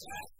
that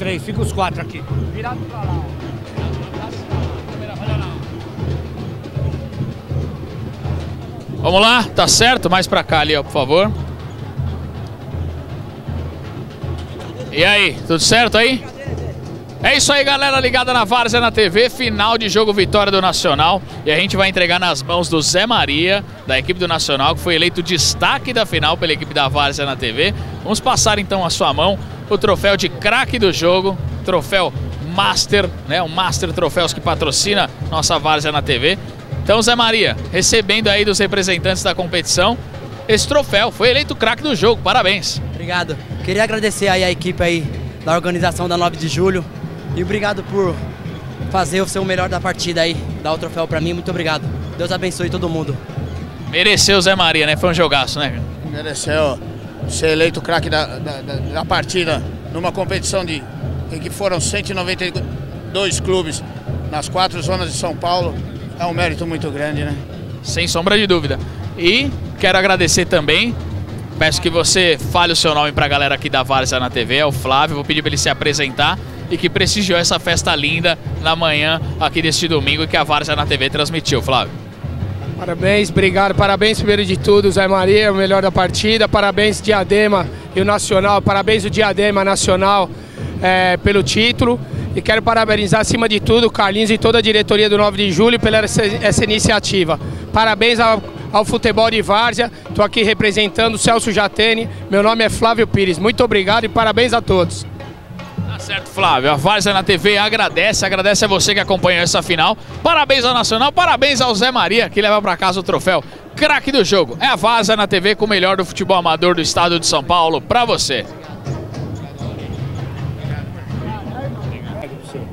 três, fica os quatro aqui. Virado pra lá. Vamos lá, tá certo? Mais pra cá ali, ó, por favor. E aí, tudo certo aí? É isso aí, galera, ligada na Várzea na TV, final de jogo vitória do Nacional. E a gente vai entregar nas mãos do Zé Maria, da equipe do Nacional, que foi eleito destaque da final pela equipe da Várzea na TV. Vamos passar então a sua mão o troféu de craque do jogo, troféu Master, né? O Master Troféus que patrocina nossa Várzea na TV. Então, Zé Maria, recebendo aí dos representantes da competição, esse troféu foi eleito craque do jogo. Parabéns. Obrigado. Queria agradecer aí a equipe aí da organização da 9 de julho e obrigado por fazer o seu melhor da partida aí, dar o troféu para mim. Muito obrigado. Deus abençoe todo mundo. Mereceu Zé Maria, né? Foi um jogaço, né? Mereceu ser eleito craque da, da, da, partida numa competição de em que foram 192 clubes nas quatro zonas de São Paulo. É um mérito muito grande, né? Sem sombra de dúvida. E quero agradecer também. Peço que você fale o seu nome para a galera aqui da Várzea na TV, é o Flávio. Vou pedir para ele se apresentar e que prestigiou essa festa linda na manhã aqui deste domingo que a Várzea na TV transmitiu, Flávio. Parabéns, obrigado. Parabéns, primeiro de tudo, Zé Maria, o melhor da partida. Parabéns, Diadema e o Nacional. Parabéns, o Diadema Nacional é, pelo título. E quero parabenizar, acima de tudo, o Carlinhos e toda a diretoria do 9 de julho pela essa, essa iniciativa. Parabéns ao, ao futebol de Várzea. Estou aqui representando o Celso Jatene. Meu nome é Flávio Pires. Muito obrigado e parabéns a todos. Certo, Flávio. A Várzea na TV agradece, agradece a você que acompanhou essa final. Parabéns ao Nacional, parabéns ao Zé Maria, que leva para casa o troféu. Craque do jogo. É a Várzea na TV com o melhor do futebol amador do estado de São Paulo para você.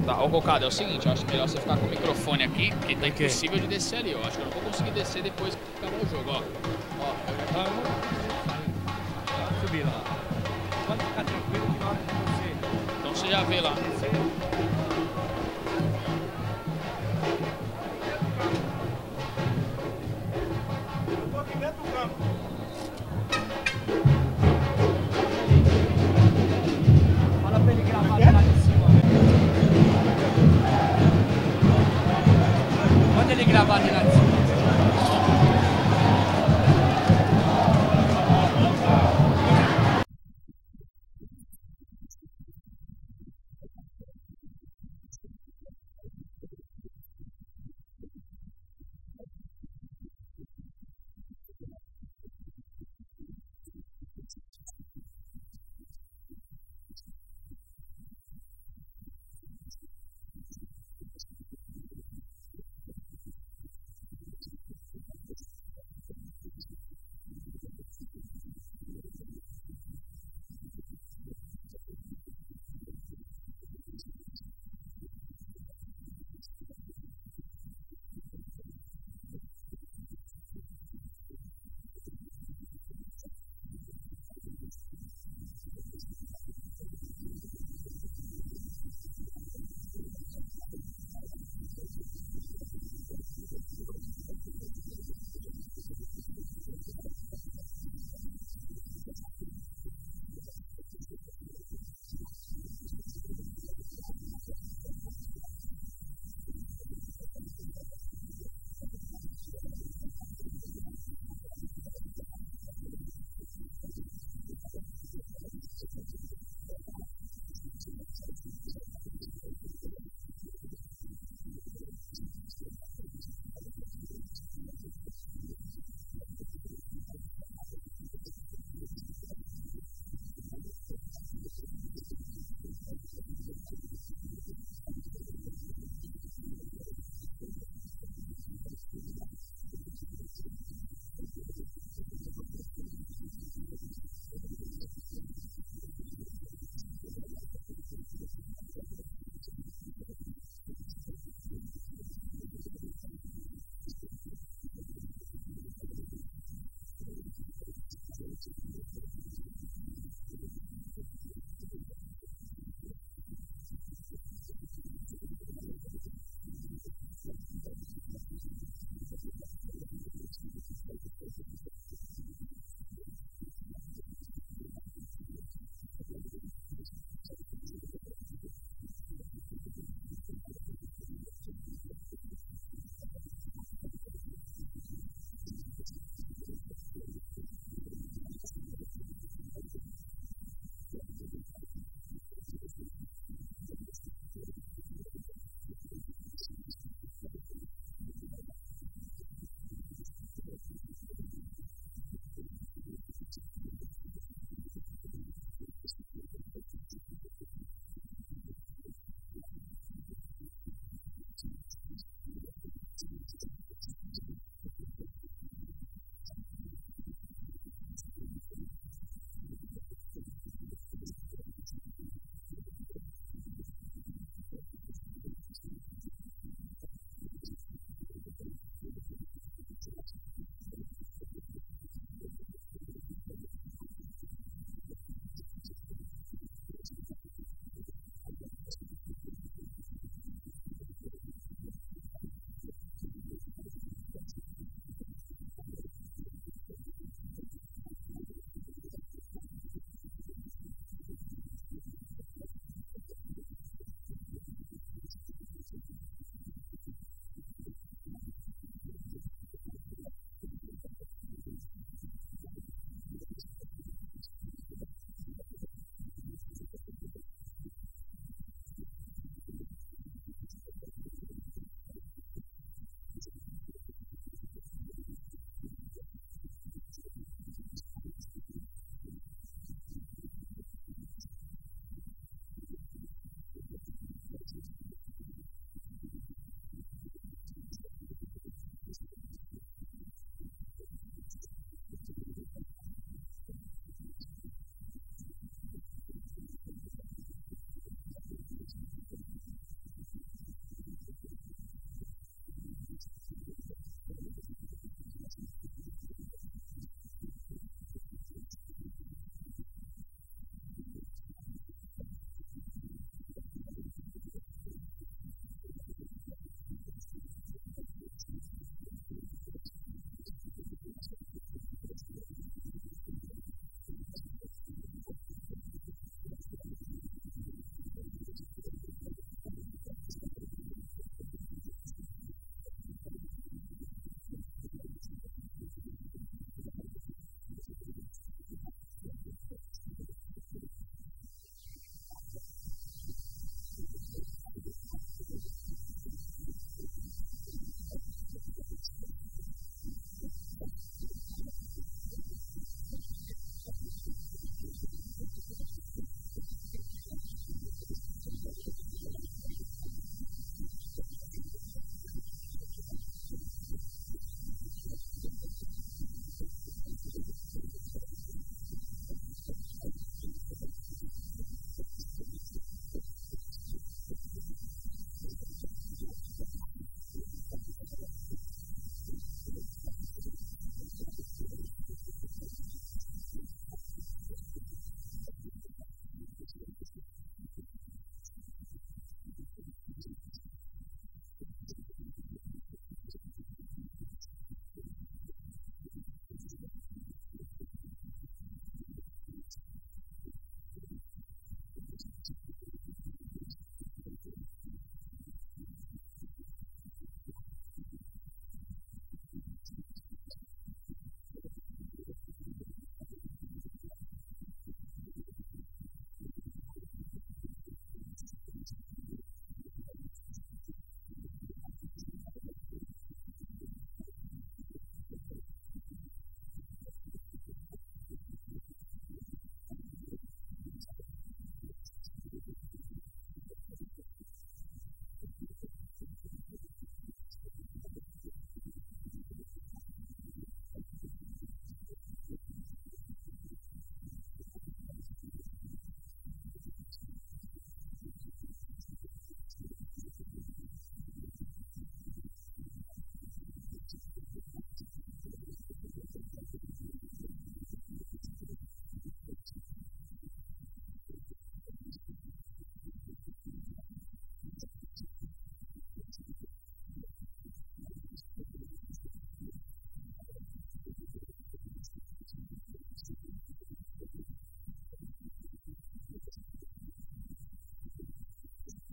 Tá, ô Cocado, é o seguinte, eu acho melhor você ficar com o microfone aqui, porque tá impossível de descer ali. Eu acho que eu não vou conseguir descer depois que acabar o jogo, ó. Ó, eu já. Subir lá. Você já vê lá. Gravar de lá de cima.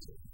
Jesus.